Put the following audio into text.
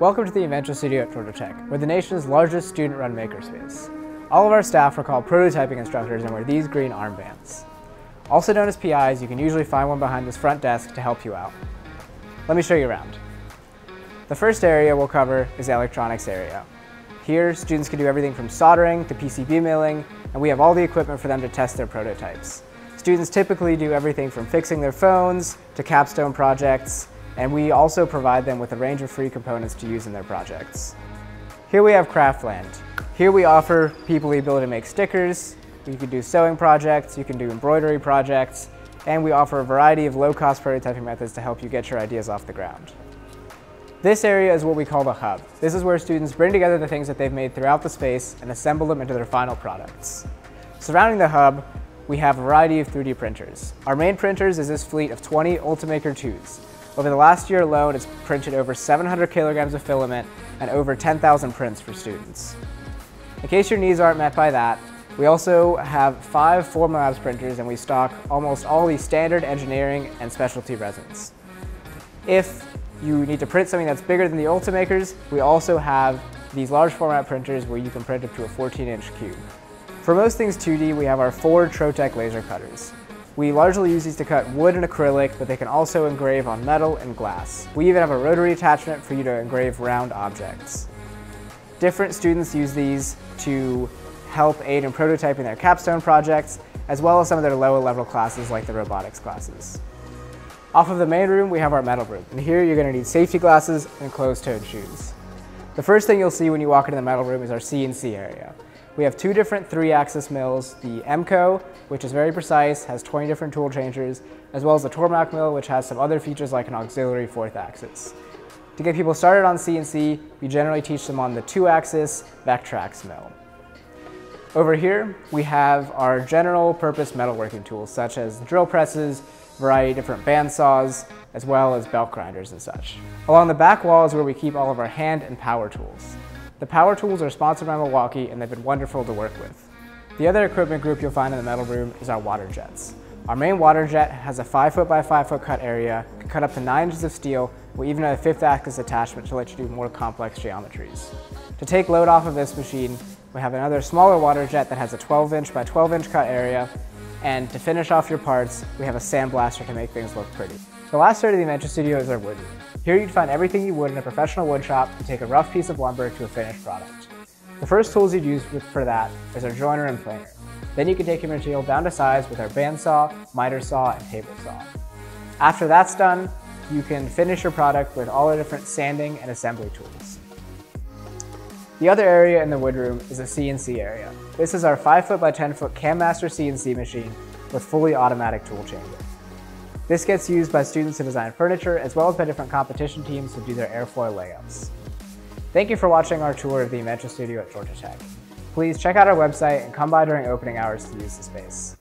Welcome to the Invention Studio at Georgia Tech. We're the nation's largest student-run makerspace. All of our staff are called prototyping instructors and wear these green armbands. Also known as PIs, you can usually find one behind this front desk to help you out. Let me show you around. The first area we'll cover is the electronics area. Here, students can do everything from soldering to PCB milling, and we have all the equipment for them to test their prototypes. Students typically do everything from fixing their phones to capstone projects, and we also provide them with a range of free components to use in their projects. Here we have Craftland. Here we offer people the ability to make stickers, you can do sewing projects, you can do embroidery projects, and we offer a variety of low-cost prototyping methods to help you get your ideas off the ground. This area is what we call the hub. This is where students bring together the things that they've made throughout the space and assemble them into their final products. Surrounding the hub, we have a variety of 3D printers. Our main printers is this fleet of 20 Ultimaker 2s. Over the last year alone, it's printed over 700 kilograms of filament and over 10,000 prints for students. In case your needs aren't met by that, we also have five Formlabs printers and we stock almost all the standard engineering and specialty resins. If you need to print something that's bigger than the Ultimakers, we also have these large format printers where you can print up to a 14 inch cube. For most things 2D, we have our four Trotec laser cutters. We largely use these to cut wood and acrylic, but they can also engrave on metal and glass. We even have a rotary attachment for you to engrave round objects. Different students use these to help aid in prototyping their capstone projects, as well as some of their lower level classes like the robotics classes. Off of the main room, we have our metal room, and here you're gonna need safety glasses and closed-toed shoes. The first thing you'll see when you walk into the metal room is our CNC area. We have two different three-axis mills, the EMCO, which is very precise, has 20 different tool changers, as well as the Tormach mill, which has some other features like an auxiliary fourth axis. To get people started on CNC, we generally teach them on the two-axis Vectrex mill. Over here, we have our general purpose metalworking tools, such as drill presses, variety of different band saws, as well as belt grinders and such. Along the back wall is where we keep all of our hand and power tools. The power tools are sponsored by Milwaukee and they've been wonderful to work with. The other equipment group you'll find in the metal room is our water jets. Our main water jet has a 5 foot by 5 foot cut area, can cut up to 9 inches of steel, we even have a fifth axis attachment to let you do more complex geometries. To take load off of this machine, we have another smaller water jet that has a 12 inch by 12 inch cut area, and to finish off your parts, we have a sandblaster to make things look pretty. The last area of the Invention Studio is our wood room. Here you'd find everything you would in a professional wood shop to take a rough piece of lumber to a finished product. The first tools you'd use for that is our joiner and planer. Then you can take your material down to size with our bandsaw, miter saw, and table saw. After that's done, you can finish your product with all the different sanding and assembly tools. The other area in the wood room is a CNC area. This is our 5 foot by 10 foot CAMaster CNC machine with fully automatic tool chamber. This gets used by students to design furniture as well as by different competition teams to do their airfoil layouts. Thank you for watching our tour of the Invention Studio at Georgia Tech. Please check out our website and come by during opening hours to use the space.